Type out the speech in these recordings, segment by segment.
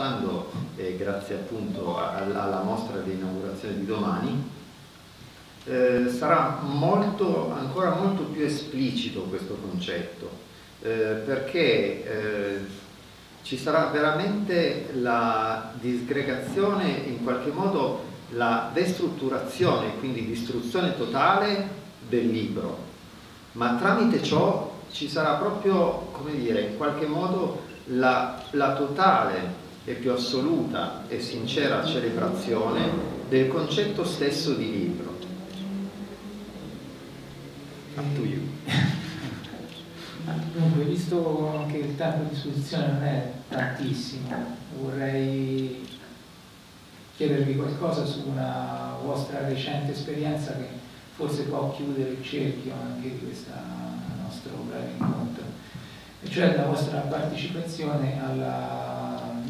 lanciando eh, grazie appunto alla mostra di inaugurazione di domani, eh, sarà molto, ancora molto più esplicito questo concetto, eh, perché eh, ci sarà veramente la disgregazione, in qualche modo la destrutturazione, quindi distruzione totale del libro, ma tramite ciò ci sarà proprio, come dire, in qualche modo la, la totale e più assoluta e sincera celebrazione del concetto stesso di libro. Up to you. Dunque, visto che il tempo a disposizione non è tantissimo, vorrei chiedervi qualcosa su una vostra recente esperienza che forse può chiudere il cerchio anche di questo nostro breve incontro, e cioè la vostra partecipazione alla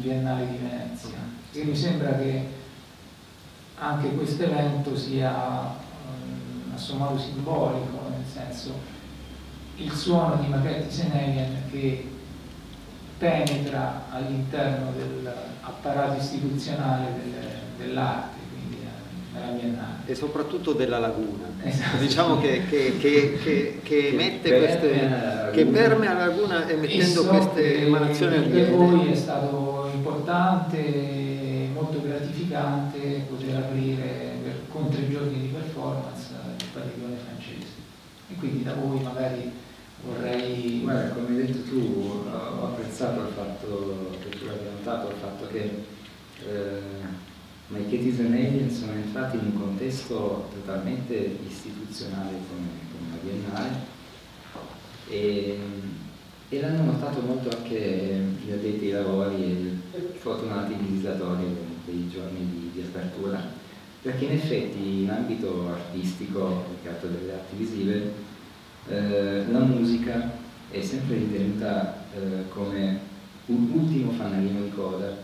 Biennale di Venezia. E mi sembra che anche questo evento sia um, a suo modo simbolico, nel senso il suono di Machetti Senelian che penetra all'interno dell'apparato istituzionale del, dell'arte, quindi eh, della Biennale. E soprattutto della laguna, esatto. diciamo che, che, che, che emette che queste, che permea la laguna emettendo so queste emanazioni Per voi è stato importante, molto gratificante poter aprire per, con tre giorni di performance il padiglione francese. E quindi da voi magari vorrei... Guarda, come hai detto tu, ho apprezzato il fatto che tu abbia notato il fatto che eh, ma i Kitties and sono entrati in un contesto totalmente istituzionale come, come la Biennale e, e l'hanno notato molto anche gli addetti ai lavori e i fortunati visitatori dei giorni di, di apertura perché in effetti in ambito artistico, legato delle arti visive, eh, la musica è sempre ritenuta eh, come un ultimo fanalino di coda,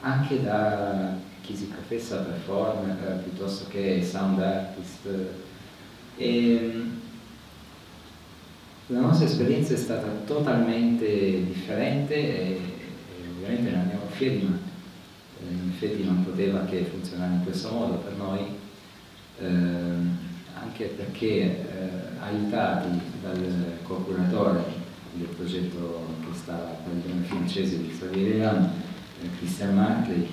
anche da chi si professa performer piuttosto che sound artist. E, ehm, la nostra esperienza è stata totalmente differente e, e ovviamente ne andiamo fieri, ma eh, in effetti non poteva che funzionare in questo modo per noi, eh, anche perché eh, aiutati dal co-curatore del progetto che stava per il francese di Xavier eh, Christian Martley,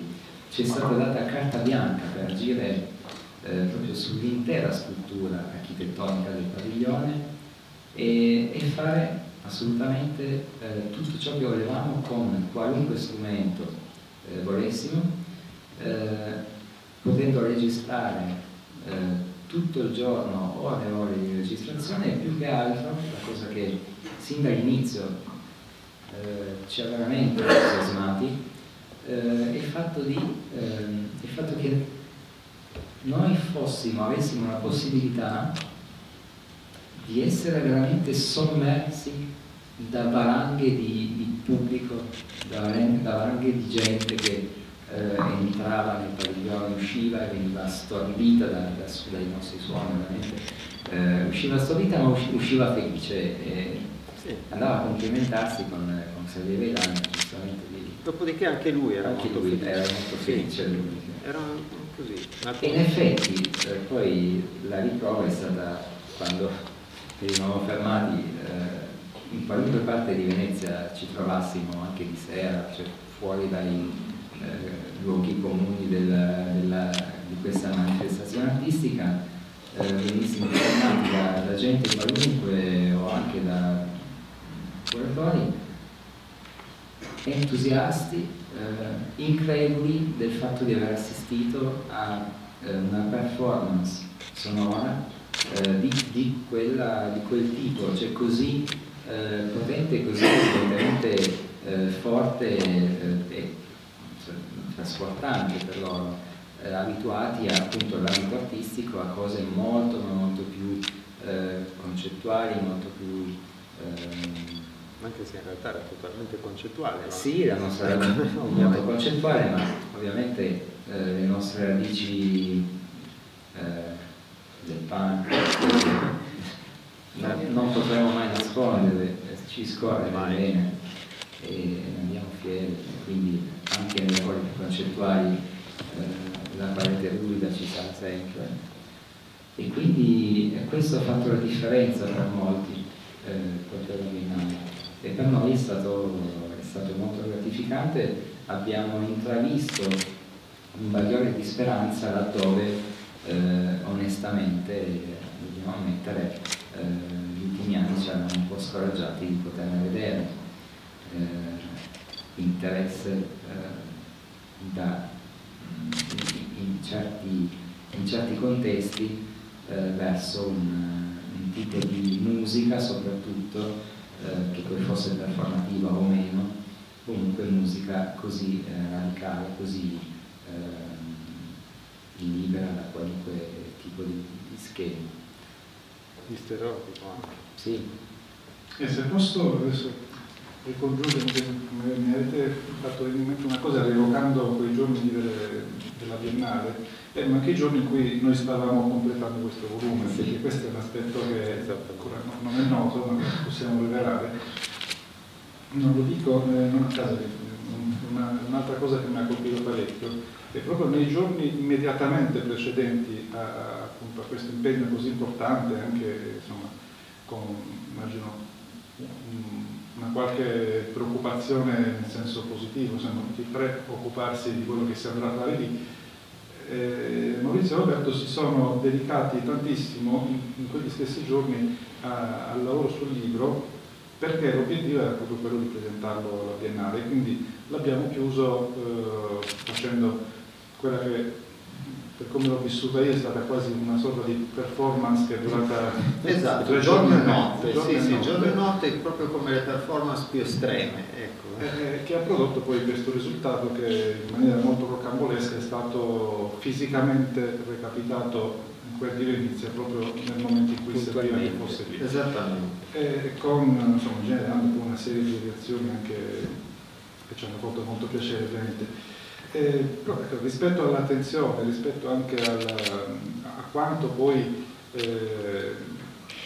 ci è stata data carta bianca per agire eh, proprio sull'intera struttura architettonica del padiglione e, e fare assolutamente eh, tutto ciò che volevamo con qualunque strumento eh, volessimo, eh, potendo registrare eh, tutto il giorno ore e ore di registrazione e più che altro la cosa che sin dall'inizio eh, ci ha veramente entusiasmati eh, il, fatto di, ehm, il fatto che noi fossimo, avessimo la possibilità di essere veramente sommersi da valanghe di, di pubblico, da, valanghe di gente che eh, entrava nel padiglione, usciva e veniva stordita da, da, dai nostri suoni, eh, usciva stordita ma usciva felice e andava a complimentarsi con, con Xavier Vedano, giustamente Dopodiché anche lui era anche molto lui felice. Era molto felice lui. Era così. E in effetti eh, poi la riprova è stata quando venivamo fermati eh, in qualunque parte di Venezia ci trovassimo anche di sera, cioè fuori dai eh, luoghi comuni della, della, di questa manifestazione artistica, eh, venissimo fermati da, da gente qualunque o anche da curatori entusiasti, eh, increduli del fatto di aver assistito a eh, una performance sonora eh, di, di, quella, di, quel tipo, cioè così eh, potente, così evidentemente eh, forte eh, e trasportante per loro, abituati appunto all'ambito artistico a cose molto molto più concettuali, molto più ehm, anche se in realtà era totalmente concettuale. No? Sì, la nostra era molto concettuale, ma ovviamente eh, le nostre radici eh, del punk non, potremo mai nascondere, ci scorre mai bene e andiamo fieri, quindi anche nelle politiche concettuali eh, la parete ruvida ci sarà sempre. E quindi questo ha fatto la differenza per molti, eh, la Biennale. E per noi è stato, è stato molto gratificante, abbiamo intravisto un bagliore di speranza laddove eh, onestamente dobbiamo ammettere eh, ultimi anni ci hanno un po' scoraggiati di poterne vedere eh, interesse eh, da, in, certi, in, certi, contesti eh, verso un, un, tipo di musica soprattutto eh, che poi fosse performativa o meno comunque musica così radicale così libera da qualunque tipo di, di schema. Di stereotipo anche. Sì. E se posso adesso ricondurre, mi avete fatto venire in mente una cosa rievocando quei giorni delle, della Biennale, eh, ma anche i giorni in cui noi stavamo completando questo volume, sì. perché questo è un aspetto che ancora non è noto, ma possiamo rivelare. Non lo dico eh, non a caso, un'altra cosa che mi ha colpito parecchio e proprio nei giorni immediatamente precedenti a, appunto, a questo impegno così importante, anche insomma, con immagino una qualche preoccupazione nel senso positivo, insomma, di preoccuparsi di quello che si andrà a fare lì, eh, Maurizio e Roberto si sono dedicati tantissimo in, in quegli stessi giorni a, al lavoro sul libro perché l'obiettivo era proprio quello di presentarlo alla Biennale, quindi l'abbiamo chiuso eh, facendo quella che per come l'ho vissuta io è stata quasi una sorta di performance che è durata esatto, giorno e notte, giorno sì, e sì, notte. giorno e notte proprio come le performance più estreme ecco. eh, eh, che ha prodotto poi questo risultato che in maniera molto rocambolesca è stato fisicamente recapitato in quel dire inizia proprio nel momento in cui serviva che fosse lì esattamente e con insomma generando una serie di reazioni anche che ci hanno fatto molto piacere ovviamente. Eh, però, ecco, rispetto all'attenzione, rispetto anche al, a quanto poi eh,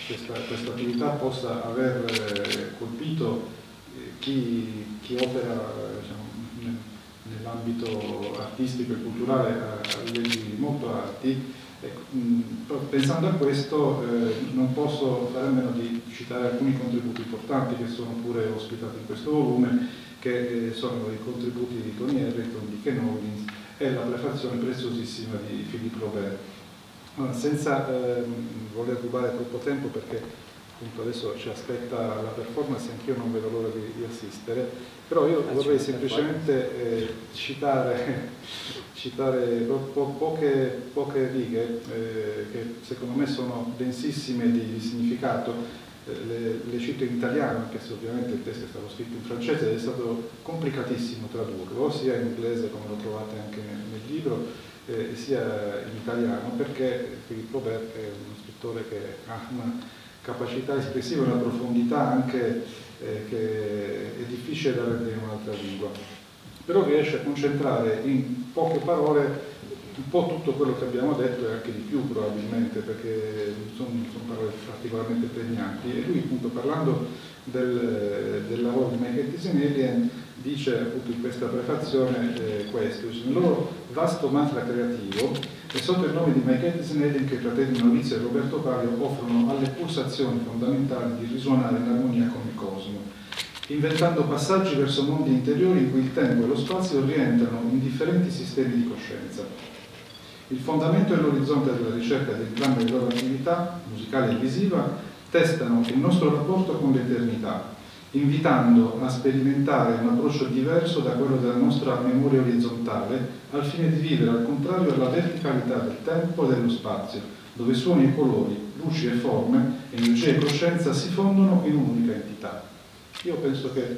questa, questa, attività possa aver eh, colpito eh, chi, chi, opera diciamo, nell'ambito artistico e culturale a, livelli molto alti, ecco, pensando a questo eh, non posso fare a meno di citare alcuni contributi importanti che sono pure ospitati in questo volume che eh, sono i contributi di Tony Harrington, di Ken Hoggins e la prefazione preziosissima di Philippe Robert. Allora, senza ehm, voler rubare troppo tempo perché appunto adesso ci aspetta la performance, anch'io non vedo l'ora di, di, assistere, però io ah, vorrei semplicemente eh, citare, citare po poche, poche, righe eh, che secondo me sono densissime di significato le, le, cito in italiano, anche se ovviamente il testo è stato scritto in francese ed è stato complicatissimo tradurlo, sia in inglese come lo trovate anche nel, nel libro, eh, sia in italiano, perché Filippo Robert è uno scrittore che ha una capacità espressiva, una profondità anche eh, che è difficile da rendere in un'altra lingua, però riesce a concentrare in poche parole un po' tutto quello che abbiamo detto e anche di più probabilmente perché sono, sono parole particolarmente pregnanti e lui appunto parlando del, del lavoro di Michael Tisenelian dice appunto in questa prefazione eh, questo, il loro vasto mantra creativo e sotto il nome di Michael Tisenelian che i fratelli Maurizio e Roberto Palio offrono alle pulsazioni fondamentali di risuonare in armonia con il cosmo inventando passaggi verso mondi interiori in cui il tempo e lo spazio rientrano in differenti sistemi di coscienza. Il fondamento e l'orizzonte della ricerca di entrambe le loro attività, musicale e visiva, testano il nostro rapporto con l'eternità, invitando a sperimentare un approccio diverso da quello della nostra memoria orizzontale, al fine di vivere al contrario la verticalità del tempo e dello spazio, dove suoni e colori, luci e forme, energia e coscienza si fondono in un'unica entità. Io penso che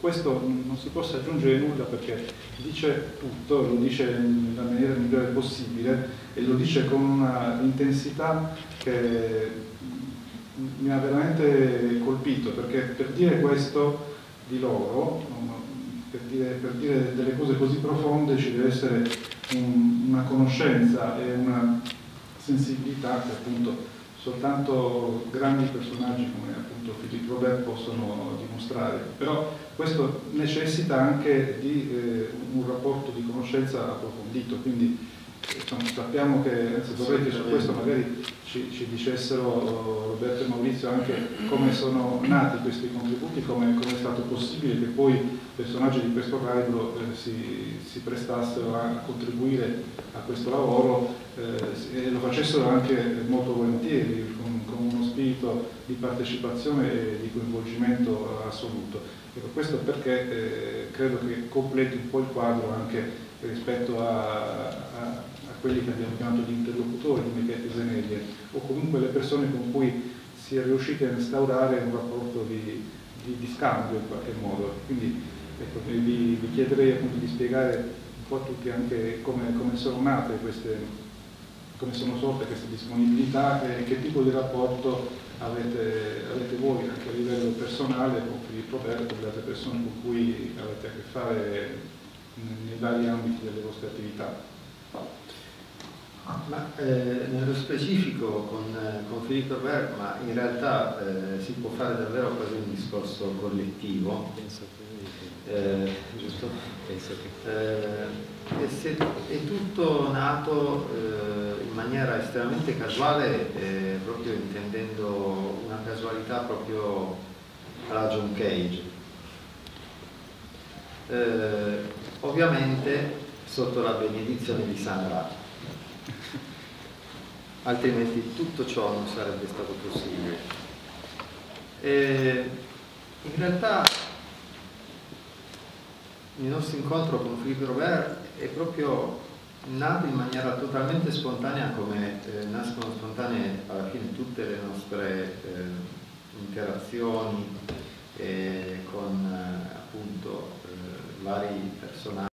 questo non si possa aggiungere nulla perché dice tutto, lo dice nella maniera migliore possibile e lo dice con una intensità che mi ha veramente colpito perché per dire questo di loro, per dire, per dire delle cose così profonde ci deve essere un, una conoscenza e una sensibilità che appunto soltanto grandi personaggi come appunto Filippo Robert possono dimostrare, però questo necessita anche di eh, un rapporto di conoscenza approfondito, quindi insomma, sappiamo che, anzi vorrei che su questo magari ci, ci, dicessero Roberto e Maurizio anche come sono nati questi contributi, come, come è stato possibile che poi personaggi di questo calibro eh, si, si, prestassero a contribuire a questo lavoro eh, e lo facessero anche molto volentieri, con, con, uno spirito di partecipazione e di coinvolgimento assoluto. Ecco, questo perché eh, credo che completi un po' il quadro anche rispetto a, a quelli che abbiamo chiamato gli interlocutori di Michele Zeneglie o comunque le persone con cui si è riusciti a instaurare un rapporto di, di, di scambio in qualche modo. Quindi ecco, vi, vi, chiederei appunto di spiegare un po' a tutti anche come, come sono nate queste, come sono sorte queste disponibilità e che tipo di rapporto avete, avete voi anche a livello personale con Filippo Roberto e le altre persone con cui avete a che fare nei vari ambiti delle vostre attività. Ma eh, nello specifico con, con Filippo Ver, ma in realtà eh, si può fare davvero quasi un discorso collettivo. Eh, giusto? Eh, se, è tutto nato eh, in maniera estremamente casuale, eh, proprio intendendo una casualità proprio alla John Cage. ovviamente sotto la benedizione di San Ra altrimenti tutto ciò non sarebbe stato possibile. E in realtà il nostro incontro con Philippe Robert è proprio nato in maniera totalmente spontanea come eh, nascono spontanee alla fine tutte le nostre eh, interazioni eh, con appunto eh, vari personaggi